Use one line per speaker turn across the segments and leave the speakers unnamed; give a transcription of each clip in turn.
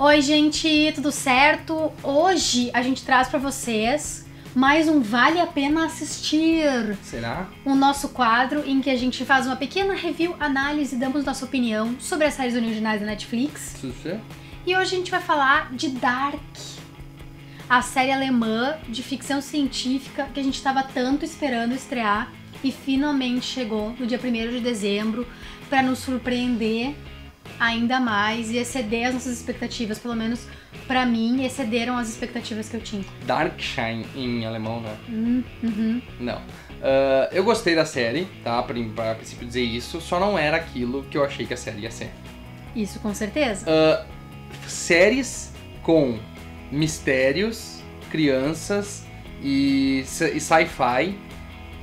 Oi, gente, tudo certo? Hoje a gente traz pra vocês mais um Vale a Pena Assistir.
Será?
O nosso quadro em que a gente faz uma pequena review, análise e damos nossa opinião sobre as séries originais da Netflix.
Sushi?
E hoje a gente vai falar de Dark, a série alemã de ficção científica que a gente estava tanto esperando estrear e finalmente chegou no dia 1 de dezembro para nos surpreender ainda mais e exceder as nossas expectativas, pelo menos pra mim, excederam as expectativas que eu tinha.
Darkshine em alemão, né?
Hum, uhum.
Não. Ah, eu gostei da série, tá? Pra, pra princípio dizer isso, só não era aquilo que eu achei que a série ia ser.
Isso com certeza.
Ah, séries com mistérios, crianças e, e sci-fi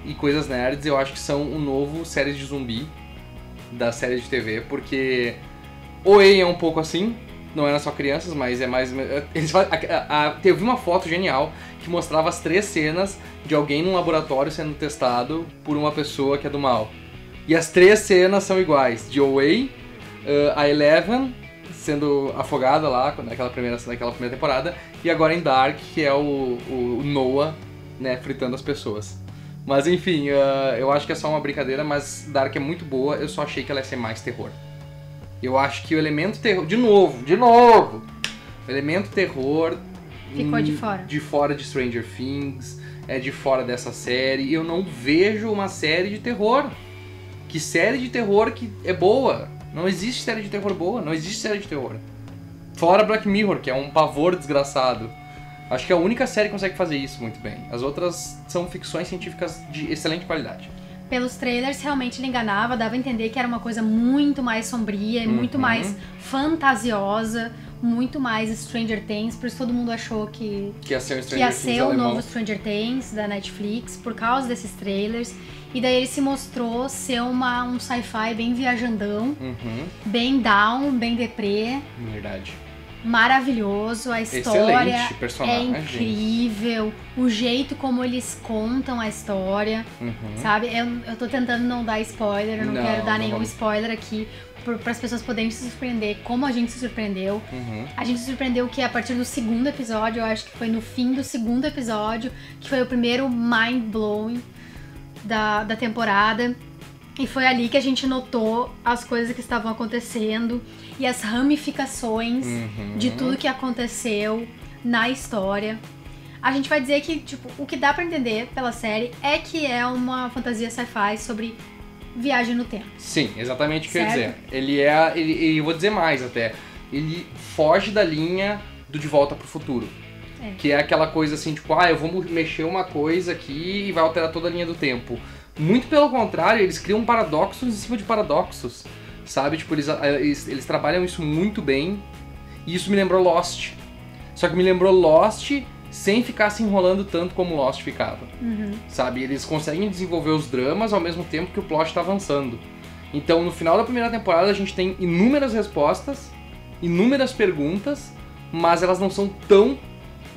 e coisas nerds, eu acho que são o novo séries de zumbi da série de TV, porque o EI é um pouco assim, não era só crianças, mas é mais. Eles fa- a- a- teve uma foto genial que mostrava as três cenas de alguém num laboratório sendo testado por uma pessoa que é do mal. E as três cenas são iguais: de Away, a Eleven sendo afogada lá naquela primeira, naquela primeira temporada, e agora em Dark, que é o, o Noah né, fritando as pessoas. Mas enfim, ah, eu acho que é só uma brincadeira, mas Dark é muito boa, eu só achei que ela ia ser mais terror. Eu acho que o elemento terror. De novo, de novo! O elemento terror.
Ficou de
hum,
fora.
De fora de Stranger Things, é de fora dessa série. Eu não vejo uma série de terror. Que série de terror que é boa? Não existe série de terror boa, não existe série de terror. Fora Black Mirror, que é um pavor desgraçado. Acho que a única série que consegue fazer isso muito bem. As outras são ficções científicas de excelente qualidade.
Pelos trailers, realmente ele enganava, dava a entender que era uma coisa muito mais sombria, e muito
Uhum.
mais fantasiosa, muito mais Stranger Things, por isso todo mundo achou que,
Que ia ser o
que ia ser o novo Stranger Things da Netflix por causa desses trailers. E daí ele se mostrou ser uma, um sci-fi bem viajandão,
Uhum,
bem down, bem deprê,
verdade.
Maravilhoso. A história é incrível, o jeito como eles contam a história,
Uhum.
sabe? Eu, eu tô tentando não dar spoiler, eu não,
Não,
quero dar
não
nenhum
vamos.
spoiler aqui. Para as pessoas poderem se surpreender como a gente se surpreendeu.
Uhum.
A gente se surpreendeu que a partir do segundo episódio, eu acho que foi no fim do segundo episódio, que foi o primeiro mind blowing da, da temporada. E foi ali que a gente notou as coisas que estavam acontecendo e as ramificações
Uhum.
de tudo que aconteceu na história. A gente vai dizer que, tipo, o que dá pra entender pela série é que é uma fantasia sci-fi sobre viagem no tempo.
Sim, exatamente o que eu ia dizer. Ele é. Ele, e eu vou dizer mais até. Ele foge da linha do De Volta pro Futuro.
É.
Que é aquela coisa assim, tipo, ah, eu vou mexer uma coisa aqui e vai alterar toda a linha do tempo. Muito pelo contrário, eles criam paradoxos em cima de paradoxos. Sabe? Tipo, eles, eles, eles trabalham isso muito bem. E isso me lembrou Lost. Só que me lembrou Lost sem ficar se enrolando tanto como Lost ficava
Uhum.
sabe? Eles conseguem desenvolver os dramas ao mesmo tempo que o plot está avançando. Então, no final da primeira temporada, a gente tem inúmeras respostas, inúmeras perguntas, mas elas não são tão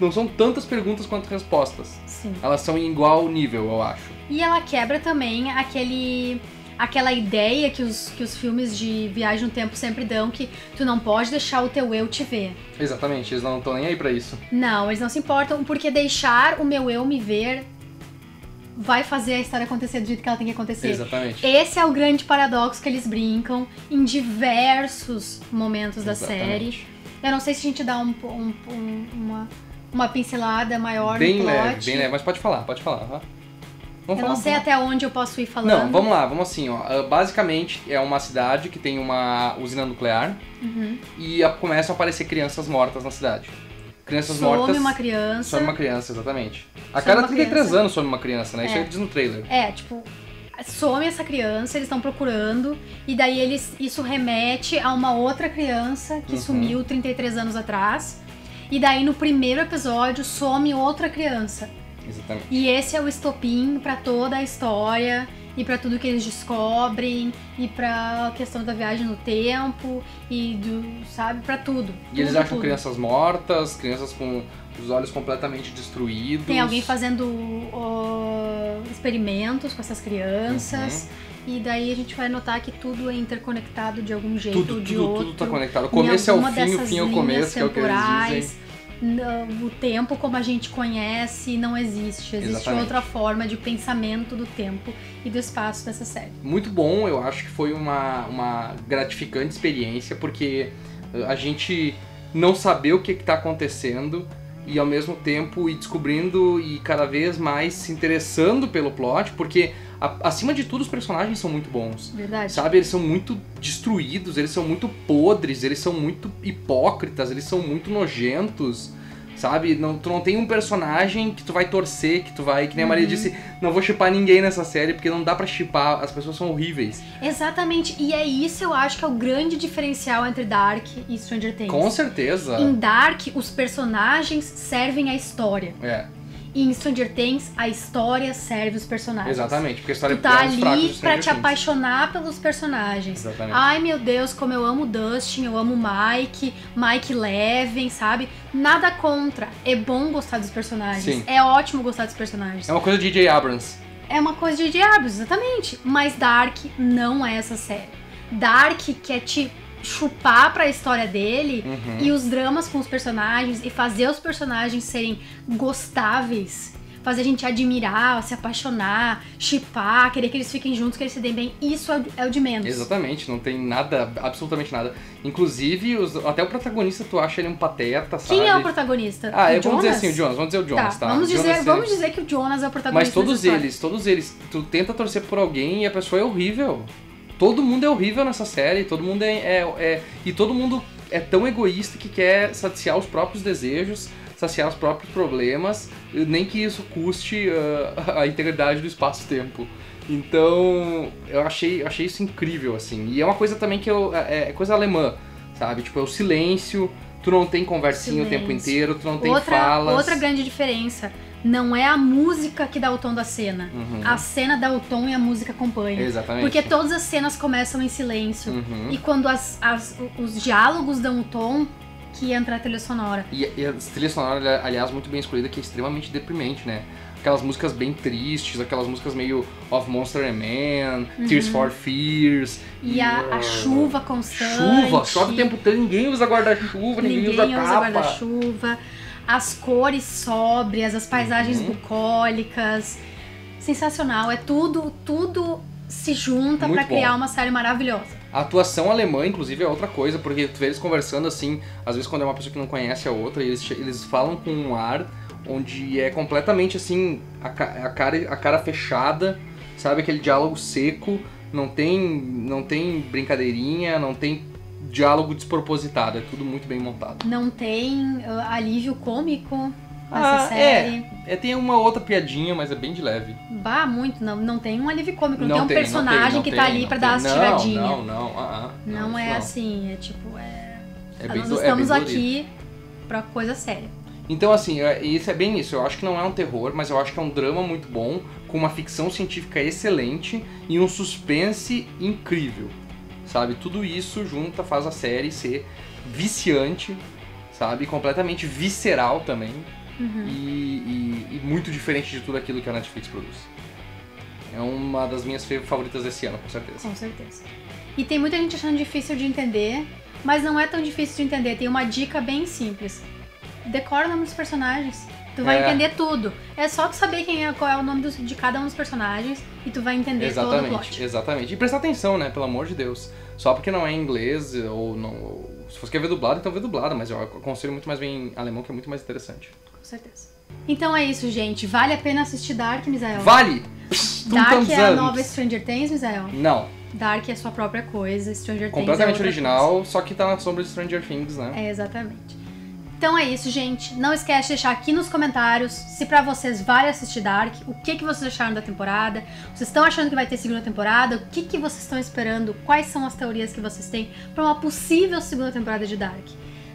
não são tantas perguntas quanto respostas.
Sim.
Elas são em igual nível, eu acho.
E ela quebra também aquele aquela ideia que os, que os filmes de viagem no tempo sempre dão que tu não pode deixar o teu eu te ver.
Exatamente, eles não estão nem aí pra isso.
Não, eles não se importam porque deixar o meu eu me ver vai fazer a história acontecer do jeito que ela tem que acontecer.
Exatamente.
Esse é o grande paradoxo que eles brincam em diversos momentos da série.
Exatamente.
Eu não sei se a gente dá um, um- um- uma, uma pincelada maior
Bem
no plot.
leve, bem leve, mas pode falar, pode falar. aham.
Eu
Vamos
não
falar,
sei
vamos
até onde eu posso ir falando.
Não, vamos lá, vamos assim, ó. Ah, Basicamente é uma cidade que tem uma usina nuclear
Uhum.
e começam a aparecer crianças mortas na cidade. Crianças
Some
mortas.
uma criança.
Some uma criança, exatamente. A
Some
cada
uma
33
criança.
anos some uma criança, né? Isso
É.
aí diz no trailer.
É, tipo, some essa criança, eles estão procurando, e daí eles isso remete a uma outra criança que
Uhum.
sumiu 33 anos atrás. E daí no primeiro episódio some outra criança.
Exatamente.
E esse é o estopim pra toda a história e pra tudo que eles descobrem e pra questão da viagem no tempo e do, sabe, pra tudo.
E eles
Tudo,
acham
tudo.
crianças mortas, crianças com os olhos completamente destruídos.
Tem alguém fazendo ó, experimentos com essas crianças. E daí a gente vai notar que tudo é interconectado de algum jeito
Tudo,
ou de
tudo,
outro.
tudo tá conectado. O começo é o fim, o fim é o começo, que é o que eles dizem.
não, O tempo como a gente conhece não existe. Existe
Exatamente.
outra forma de pensamento do tempo e do espaço dessa série.
Muito bom, eu acho que foi uma, uma gratificante experiência, porque a gente não saber o que está acontecendo e ao mesmo tempo ir descobrindo e cada vez mais se interessando pelo plot, porque a- acima de tudo os personagens são muito bons.
Verdade?
Sabe, eles são muito destruídos, eles são muito podres, eles são muito hipócritas, eles são muito nojentos. Sabe? Não, tu não tem um personagem que tu vai torcer, que tu vai. Que nem a Maria
Uhum.
disse, não vou chipar ninguém nessa série, porque não dá pra chipar, as pessoas são horríveis.
Exatamente. E é isso eu acho que é o grande diferencial entre Dark e Stranger Things.
Com certeza.
Em Dark, os personagens servem a história.
É,
E em Stranger Things, a história serve os personagens.
exatamente, porque a história
Tu tá
é um
ali pra te apaixonar pelos personagens.
Exatamente.
Ai meu Deus, como eu amo Dustin, eu amo Mike, Mike Leven, sabe? Nada contra. É bom gostar dos personagens.
Sim.
É ótimo gostar dos personagens.
É uma coisa de J.J. Abrams.
É uma coisa de diabos, exatamente. Mas Dark não é essa série. Dark quer te chupar pra história dele
Uhum.
e os dramas com os personagens e fazer os personagens serem gostáveis. Fazer a gente admirar, se apaixonar, chipar, querer que eles fiquem juntos, que eles se deem bem. Isso é o, é de menos.
Exatamente, não tem nada, absolutamente nada. Inclusive, os- até o protagonista tu acha ele um pateta, sabe?
Quem é o protagonista?
Ah,
o
é, vamos dizer assim, o Jonas, vamos dizer o Jonas, tá?
Vamos,
O
dizer,
Jonas,
vamos
ele-
dizer que o Jonas é o
Mas
protagonista.
todos
dessa história.
eles, todos eles, tu tenta torcer por alguém e a pessoa é horrível. Todo mundo é horrível nessa série, todo mundo é, é- é- E todo mundo é tão egoísta que quer saciar os próprios desejos, saciar os próprios problemas, nem que isso custe ah, a integridade do espaço-tempo. Então, eu achei, achei isso incrível, assim. E é uma coisa também que eu. É, é coisa alemã, sabe? Tipo, é o silêncio, tu não tem conversinha o tempo
Silêncio.
inteiro, tu não tem
Outra,
falas.
outra grande diferença. Não é a música que dá o tom da cena.
Uhum.
A cena dá o tom e a música acompanha.
Exatamente.
Porque todas as cenas começam em silêncio.
Uhum.
E quando as, as- os diálogos dão o tom, que entra a trilha sonora.
E, e a trilha sonora, aliás, muito bem escolhida, que é extremamente deprimente, né? Aquelas músicas bem tristes, aquelas músicas meio Of Monster and Man, Tears for Fears.
Uhum. E a, a chuva constante.
Chuva, chove o tempo todo, ninguém usa guarda-chuva, ninguém,
Ninguém
usa
usa guarda-chuva. As cores sóbrias, as paisagens
Uhum.
bucólicas. Sensacional. É tudo, tudo se junta pra criar uma série maravilhosa.
A atuação alemã, inclusive, é outra coisa, porque tu vê eles conversando assim, às vezes quando é uma pessoa que não conhece a outra, eles, eles falam com um ar onde é completamente assim, a, a cara, a cara fechada, sabe? Aquele diálogo seco, não tem, não tem brincadeirinha, não tem diálogo despropositado, é tudo muito bem montado.
Não tem ah, alívio cômico
Ah,
nessa série.
É, tem uma outra piadinha, mas é bem de leve.
Bah, muito. Não, não tem um alívio cômico. Não, tem um
não
personagem
não
que
tem,
tá ali
não
pra
tem.
dar as
não,
tiradinhas.
Não, não, ah, ah,
Não, é
isso
assim. É tipo, é.
É bem
Nós
é
estamos
dolorido.
aqui pra coisa séria.
Então, assim, é- isso é bem isso. Eu acho que não é um terror, mas eu acho que é um drama muito bom, com uma ficção científica excelente e um suspense incrível. Sabe? Tudo isso junta faz a série ser viciante, sabe? Completamente visceral também.
Uhum.
E, e- e muito diferente de tudo aquilo que a Netflix produz. É uma das minhas favoritas desse ano, com certeza.
Com certeza. E tem muita gente achando difícil de entender, mas não é tão difícil de entender. Tem uma dica bem simples. Decora o nome dos personagens. Tu vai
É.
entender tudo. É só tu saber quem é, qual é o nome dos- de cada um dos personagens e tu vai entender todo o
Exatamente,
plot.
exatamente. E prestar atenção, né? Pelo amor de Deus. Só porque não é em inglês ou não. ou- Se você quer ver dublado, então vê dublado, mas eu aconselho muito mais ver em alemão, que é muito mais interessante.
Com certeza. Então é isso, gente. Vale a pena assistir Dark, Misael?
Vale! Psst,
Dark é a nova Stranger Things, Misael?
Não,
Dark é sua própria coisa, Stranger Things é
completamente
outra
original, só que tá na sombra de Stranger Things, né?
É, exatamente. Então é isso, gente. Não esquece de deixar aqui nos comentários se pra vocês vale assistir Dark, o que, que vocês acharam da temporada, vocês estão achando que vai ter segunda temporada, o que, que vocês estão esperando, quais são as teorias que vocês têm pra uma possível segunda temporada de Dark.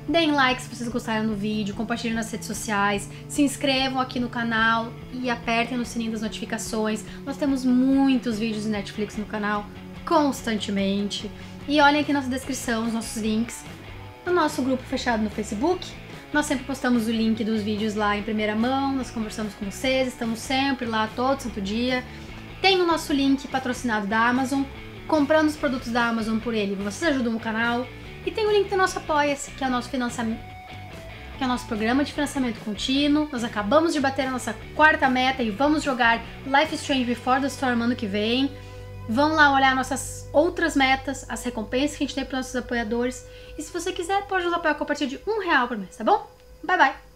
Deem like se vocês gostaram do vídeo, compartilhem nas redes sociais, se inscrevam aqui no canal e apertem no sininho das notificações. Nós temos muitos vídeos de Netflix no canal constantemente. E olhem aqui na nossa descrição os nossos links no nosso grupo fechado no Facebook. Nós sempre postamos o link dos vídeos lá em primeira mão, nós conversamos com vocês, estamos sempre lá todo santo dia. Tem o nosso link patrocinado da Amazon. Comprando os produtos da Amazon por ele, vocês ajudam o canal. E tem o link do nosso Apoia-se, que é o nosso financiamento. Que é o nosso programa de financiamento contínuo. Nós acabamos de bater a nossa quarta meta e vamos jogar Life is Strange Before the Storm ano que vem. Vão lá olhar nossas outras metas, as recompensas que a gente tem para nossos apoiadores. E se você quiser, pode nos apoiar com a partir de um real por mês, tá bom? Bye bye!